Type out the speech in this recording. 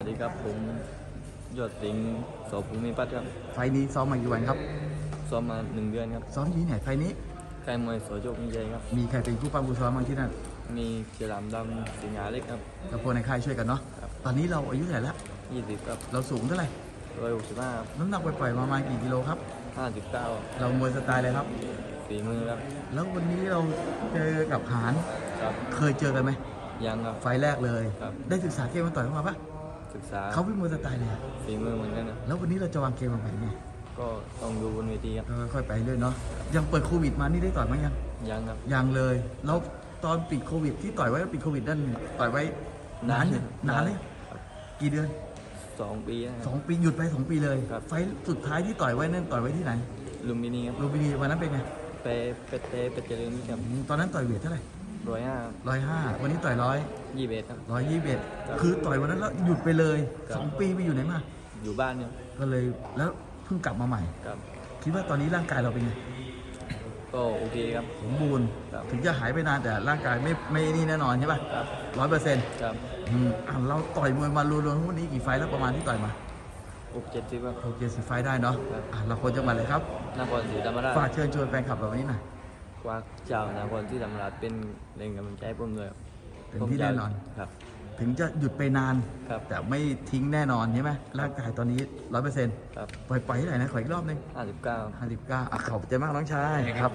สวัสดีครับผมยอดสิงห์โสภูมิพัฒน์ครับไฟล์นี้ซ้อมมากี่วันครับซ้อมมาหนึ่งเดือนครับซ้อมที่ไหนไฟล์นี้ ค่ายมวยโสโจกมิใจครับ มีใครเป็นผู้ปั้มผู้ซ้อมบ้างที่นั่นมีเจรามดำสิงหาเล็กครับกับคนในค่ายช่วยกันเนาะครับ ตอนนี้เราอายุเท่าไหร่แล้วยี่สิบครับเราสูงเท่าไหร่ร้อยหกสิบห้าน้ำหนักปล่อยๆประมาณกี่กิโลครับ ห้าสิบเก้าเรามวยสไตล์เลยครับ ฝีมือครับแล้ววันนี้เราเจอกับหานครับเคยเจอกันไหมยังครับ ไฟล์แรกเลย ครับ ได้ศึกษาเกมมาต่อยเข้ามาปะ ศึกษาเขาเป็นมวยสไตล์เลยฝีมือเหมือนกันครับแล้ววันนี้เราจะวางเกมวางแผนไงก็ต้องดูบนเวทีครับก็ค่อยๆไปเรื่อยเนาะยังเปิดโควิดมานี่ได้ต่อยไหมยังยังครับยังเลยแล้วตอนปิดโควิด ที่ต่อยไว้ปิดโควิดนั่นต่อยไว้นานเนี่ยนานเลยครับกี่เดือนสองปีนะคสรับองปีหยุดไปสองปีเลยครับไฟล์สุดท้ายที่ต่อยไว้นั่นต่อยไว้ที่ไหนลุมพินีครับลูมพินีวันนั้นเป็นไงไปเปเตเปเจริญนี่ครับอืมตอนนั้นต่อยเวทเท่าไหร่ ร้อยห้าร้อยห้าวันนี้ต่อยร้อยยี่สิบเอ็ดครับ ร้อยยี่สิบเอ็ดครับคือต่อยวันนั้นแล้วหยุดไปเลยครับ สองปีไปอยู่ไหนมาอยู่บ้านเนี่ยก็เลยแล้วเพิ่งกลับมาใหม่ ครับ คิดว่าตอนนี้ร่างกายเราเป็นไงก็โอเคครับ สมบูรณ์ครับ ถึงจะหายไปนานแต่ร่างกายไม่ไม่นี่แน่นอนใช่ป่ะครับร้อยเปอร์เซ็นต์ครับเราต่อยมวยมารวมๆทั้งหมดนี้กี่ไฟล์แล้วประมาณที่ต่อยมาหกเจ็ดสิบครับโอเคสิบไฟล์ได้เนาะครับ อะเราควรจะมาเลยครับ นครศรีธรรมราชฝากเชิญชวนแฟนคลับเราวันนี้หน่อย ควักเจ้านครศรีธรรมราชเป็นแรงกำลังใจให้ผมด้วยครับเต็มที่แน่นอน ครับ ถึงจะหยุดไปนาน ครับ แต่ไม่ทิ้งแน่นอนใช่ไหมร่างกายตอนนี้ร้อยเปอร์เซ็นต์ครับปล่อยๆให้ไหนอยนะขออีกรอบหนึงห้าสิบเก้า ห้าสิบเก้าอะขอบใจมากน้องชายครับ